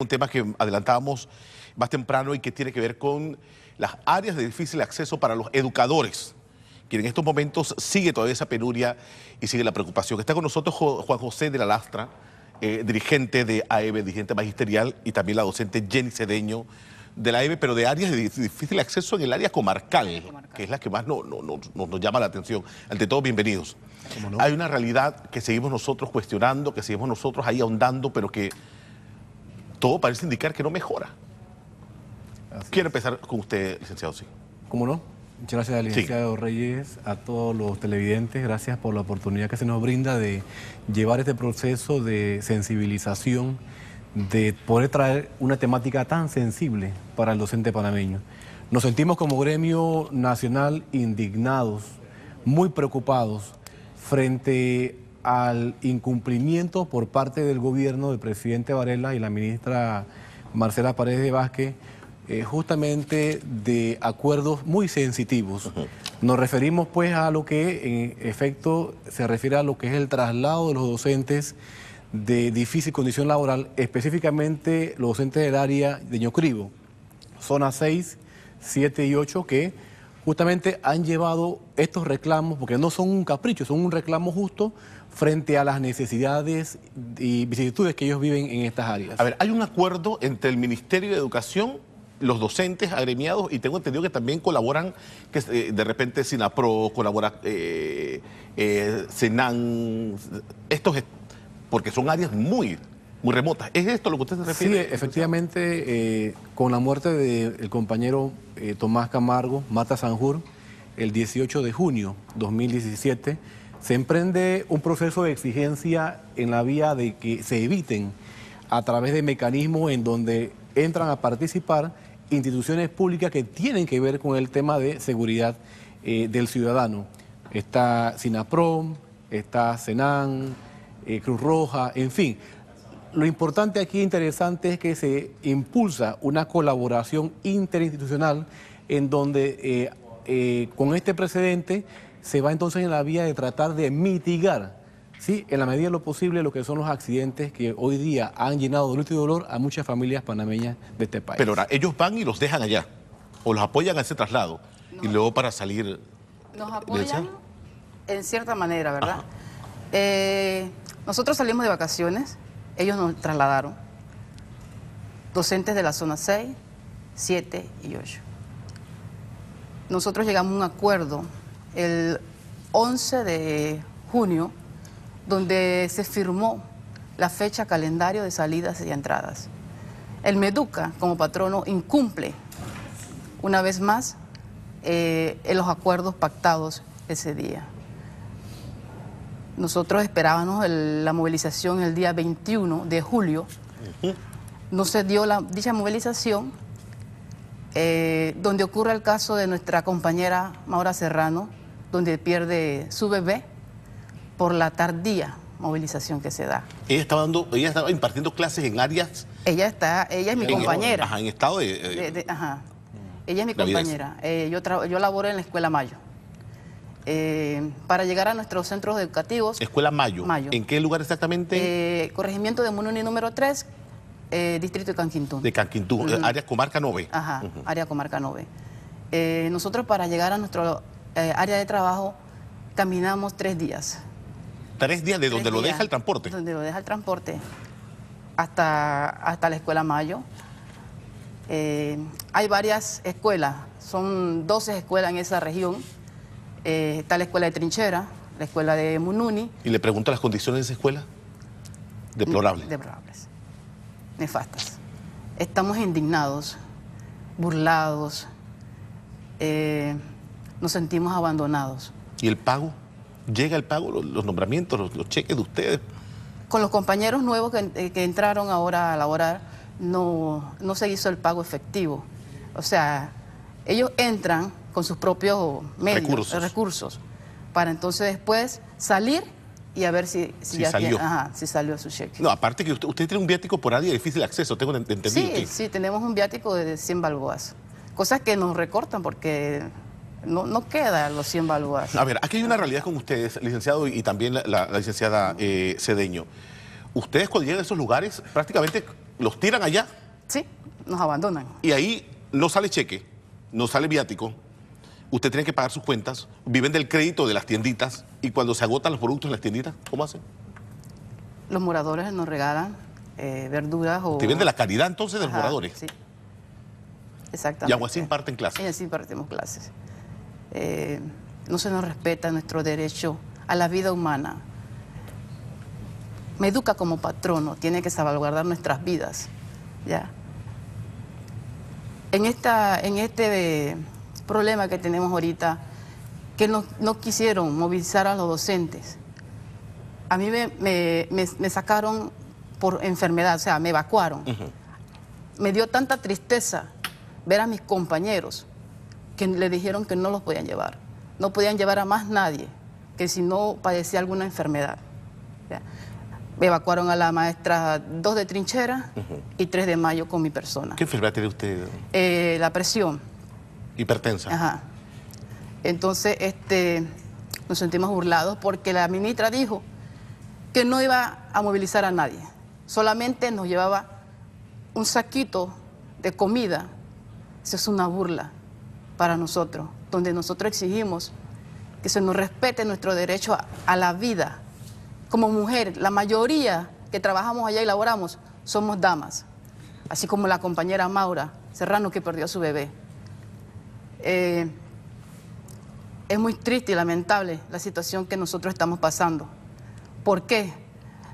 un tema que adelantábamos más temprano y que tiene que ver con las áreas de difícil acceso para los educadores, que en estos momentos sigue todavía esa penuria y sigue la preocupación. Está con nosotros Juan José de la Lastra, eh, dirigente de AEB, dirigente magisterial, y también la docente Jenny Cedeño de la AEB, pero de áreas de difícil acceso en el área comarcal, que es la que más no, nos llama la atención. Ante todo, bienvenidos. Hay una realidad que seguimos nosotros cuestionando, que seguimos nosotros ahí ahondando, pero que todo parece indicar que no mejora. Quiero empezar con usted, licenciado, sí. ¿Cómo no? Muchas gracias al licenciado Reyes, a todos los televidentes, gracias por la oportunidad que se nos brinda de llevar este proceso de sensibilización, de poder traer una temática tan sensible para el docente panameño. Nos sentimos como gremio nacional indignados, muy preocupados frente al incumplimiento por parte del gobierno del presidente Varela y la ministra Marcela Paredes de Vázquez eh, justamente de acuerdos muy sensitivos. Nos referimos pues a lo que en efecto se refiere a lo que es el traslado de los docentes de difícil condición laboral, específicamente los docentes del área de Ñocribo, zona 6, 7 y 8, que justamente han llevado estos reclamos, porque no son un capricho, son un reclamo justo frente a las necesidades y vicisitudes que ellos viven en estas áreas. A ver, hay un acuerdo entre el Ministerio de Educación, los docentes agremiados, y tengo entendido que también colaboran, que eh, de repente SINAPRO, colabora eh, eh, estos, porque son áreas muy muy remotas. ¿Es esto lo que usted se refiere? Sí, efectivamente, eh, con la muerte del compañero eh, Tomás Camargo, Mata Sanjur, el 18 de junio 2017, se emprende un proceso de exigencia en la vía de que se eviten a través de mecanismos en donde entran a participar instituciones públicas que tienen que ver con el tema de seguridad eh, del ciudadano. Está SINAPROM, está SENAN, Cruz Roja, en fin lo importante aquí interesante es que se impulsa una colaboración interinstitucional en donde eh, eh, con este precedente se va entonces en la vía de tratar de mitigar, ¿sí? en la medida de lo posible, lo que son los accidentes que hoy día han llenado de luto y dolor a muchas familias panameñas de este país. Pero ahora, ellos van y los dejan allá, o los apoyan a ese traslado, y luego para salir... Nos apoyan en cierta manera, ¿verdad? Eh, nosotros salimos de vacaciones ellos nos trasladaron, docentes de la zona 6, 7 y 8. Nosotros llegamos a un acuerdo el 11 de junio, donde se firmó la fecha calendario de salidas y entradas. El Meduca, como patrono, incumple una vez más eh, en los acuerdos pactados ese día. Nosotros esperábamos la movilización el día 21 de julio. No se dio la, dicha movilización, eh, donde ocurre el caso de nuestra compañera Maura Serrano, donde pierde su bebé por la tardía movilización que se da. Ella estaba dando, ella estaba impartiendo clases en áreas. Ella está, ella es mi compañera. Ajá, en estado de. ajá. Ella es mi compañera. Eh, yo, yo laboro en la escuela Mayo. Eh, para llegar a nuestros centros educativos. Escuela Mayo. ¿En qué lugar exactamente? Eh, corregimiento de Mununi número 3, eh, distrito de Canquintú. De Canquintú, área comarca 9. Ajá, área comarca 9. nosotros para llegar a nuestro área de trabajo caminamos tres días. ¿Tres días de donde lo deja el transporte? Donde lo deja el transporte hasta, hasta la escuela Mayo. hay varias escuelas, son 12 escuelas en esa región eh, está la escuela de Trinchera, la escuela de Mununi. ¿Y le pregunta las condiciones de esa escuela? Deplorables. Deplorables. Nefastas. Estamos indignados, burlados, eh, nos sentimos abandonados. ¿Y el pago? ¿Llega el pago, los, nombramientos, los, cheques de ustedes? Con los compañeros nuevos que, eh, que, entraron ahora a laborar, no, no se hizo el pago efectivo. O sea, ellos entran con sus propios medios, recursos. para entonces después salir y a ver si, si, salió. si salió su cheque. No, aparte que usted, tiene un viático por área de difícil acceso, tengo entendido. Sí, sí, tenemos un viático de 100 balboas, cosas que nos recortan porque no, no queda los 100 balboas. A ver, aquí hay una realidad con ustedes, licenciado, y también la, licenciada eh, Cedeño. Ustedes cuando llegan a esos lugares prácticamente los tiran allá. Sí, nos abandonan. Y ahí no sale cheque, no sale viático, usted tiene que pagar sus cuentas, viven del crédito de las tienditas y cuando se agotan los productos en las tienditas, ¿cómo hacen? Los moradores nos regalan eh, verduras o... ¿Te de la caridad entonces de los moradores? Sí, exactamente. Y aún así imparten clases. Y así impartimos clases. Eh, no se nos respeta nuestro derecho a la vida humana. Me educa como patrono, tiene que salvaguardar nuestras vidas. ¿ya? En, esta, en este problema que tenemos ahorita, que no, no quisieron movilizar a los docentes. A mí me, me, sacaron por enfermedad, o sea, me evacuaron. Me dio tanta tristeza ver a mis compañeros que le dijeron que no los podían llevar. No podían llevar a más nadie, que si no padecía alguna enfermedad. Me evacuaron a la maestra dos de trinchera y tres de mayo con mi persona. ¿Qué enfermedad tiene usted? Eh, la presión. Hipertensa. Ajá. Entonces, este, nos sentimos burlados porque la ministra dijo que no iba a movilizar a nadie, solamente nos llevaba un saquito de comida. Eso es una burla para nosotros, donde nosotros exigimos que se nos respete nuestro derecho a, a la vida. Como mujer, la mayoría que trabajamos allá y laboramos somos damas, así como la compañera Maura Serrano que perdió a su bebé. Eh, es muy triste y lamentable la situación que nosotros estamos pasando. ¿Por qué?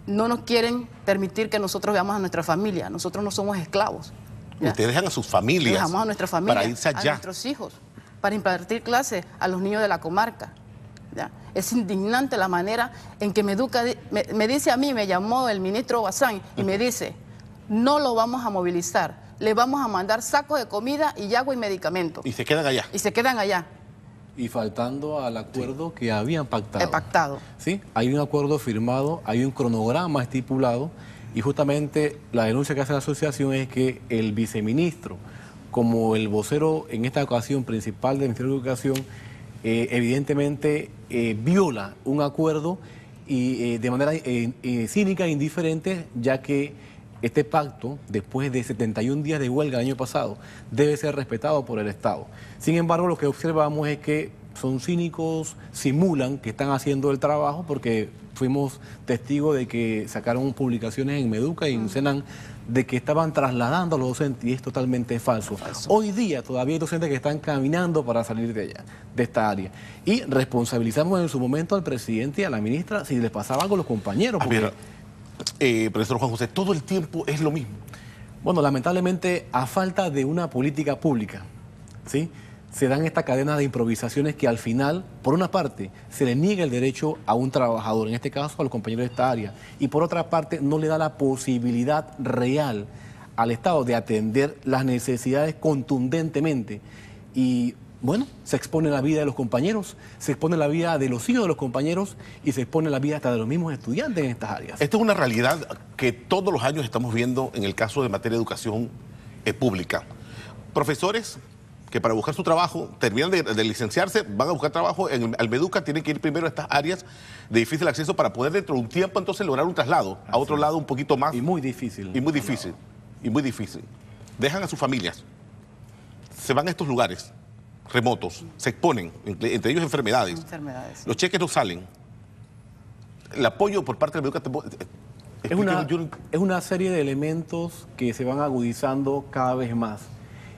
No nos quieren permitir que nosotros veamos a nuestra familia. Nosotros no somos esclavos. Ustedes dejan a sus familias. Dejamos a nuestra familia, para irse allá. a nuestros hijos, para impartir clases a los niños de la comarca. Es indignante la manera en que me educa. Me, dice a mí, me llamó el ministro Bazán y me dice, no lo vamos a movilizar le vamos a mandar sacos de comida y agua y medicamentos. Y se quedan allá. Y se quedan allá. Y faltando al acuerdo que habían pactado. He pactado. Sí, hay un acuerdo firmado, hay un cronograma estipulado y justamente la denuncia que hace la asociación es que el viceministro, como el vocero en esta ocasión principal del Ministerio de Educación, eh, evidentemente eh, viola un acuerdo y eh, de manera cínica e indiferente, ya que este pacto, después de 71 días de huelga el año pasado, debe ser respetado por el Estado. Sin embargo, lo que observamos es que son cínicos, simulan que están haciendo el trabajo porque fuimos testigos de que sacaron publicaciones en Meduca y en Senan de que estaban trasladando a los docentes y es totalmente falso. Hoy día todavía hay docentes que están caminando para salir de allá, de esta área. Y responsabilizamos en su momento al presidente y a la ministra si les pasaba algo a los compañeros. Porque eh, profesor Juan José, todo el tiempo es lo mismo. Bueno, lamentablemente, a falta de una política pública, ¿sí? se dan esta cadena de improvisaciones que al final, por una parte, se le niega el derecho a un trabajador, en este caso a los compañeros de esta área, y por otra parte, no le da la posibilidad real al Estado de atender las necesidades contundentemente. Y bueno, se expone la vida de los compañeros, se expone la vida de los hijos de los compañeros y se expone la vida hasta de los mismos estudiantes en estas áreas. Esto es una realidad que todos los años estamos viendo en el caso de materia de educación eh, pública. Profesores que para buscar su trabajo, terminan de, licenciarse, van a buscar trabajo en el Almeduca, tienen que ir primero a estas áreas de difícil acceso para poder dentro de un tiempo entonces lograr un traslado a otro lado un poquito más. Y muy difícil. Y muy difícil. Y muy difícil. Dejan a sus familias, se van a estos lugares remotos, se exponen, entre ellos enfermedades. Los cheques no salen. El apoyo por parte del médico... Es una, es una serie de elementos que se van agudizando cada vez más.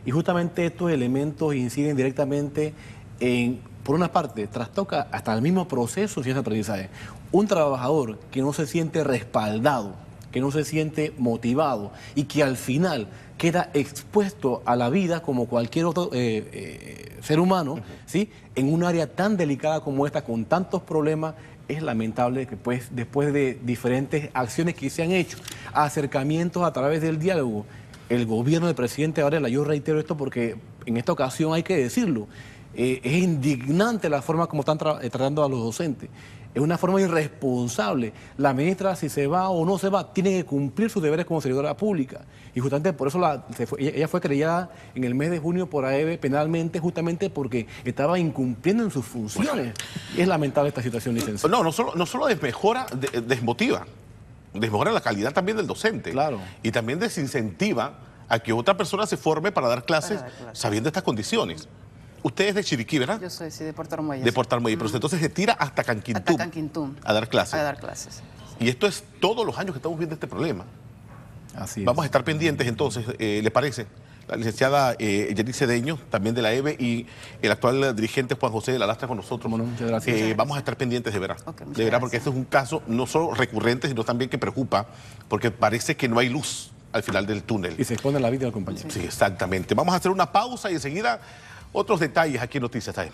Y justamente estos elementos inciden directamente en, por una parte, trastoca hasta el mismo proceso de ciencia de aprendizaje. Un trabajador que no se siente respaldado, que no se siente motivado y que al final queda expuesto a la vida como cualquier otro eh, eh, ser humano, ¿sí? en un área tan delicada como esta, con tantos problemas, es lamentable que pues, después de diferentes acciones que se han hecho, acercamientos a través del diálogo, el gobierno del presidente Varela, yo reitero esto porque en esta ocasión hay que decirlo, eh, es indignante la forma como están tratando a los docentes es una forma irresponsable. La ministra, si se va o no se va, tiene que cumplir sus deberes como servidora pública. Y justamente por eso ella fue creada en el mes de junio por AEB penalmente, justamente porque estaba incumpliendo en sus funciones. es lamentable esta situación, licenciado. No, no solo, no solo desmejora, desmotiva. desmejora la calidad también del docente. Claro. Y también desincentiva a que otra persona se forme para dar clases, sabiendo estas condiciones. Usted es de Chiriquí, ¿verdad? Yo soy, sí, de Puerto Armuelles. De Puerto Armuelles, pero entonces se tira hasta Canquintún. Hasta Canquintún. A dar clases. A dar clases. Y esto es todos los años que estamos viendo este problema. Así Vamos a estar pendientes entonces, eh, ¿le parece? La licenciada eh, Cedeño, también de la EVE, y el actual dirigente Juan José de la Lastra con nosotros. muchas gracias. Eh, vamos a estar pendientes de verdad. de verdad, porque este es un caso no solo recurrente, sino también que preocupa, porque parece que no hay luz al final del túnel. Y se expone la vida del compañero. Sí, exactamente. Vamos a hacer una pausa y enseguida otros detalles aquí en Noticias AM.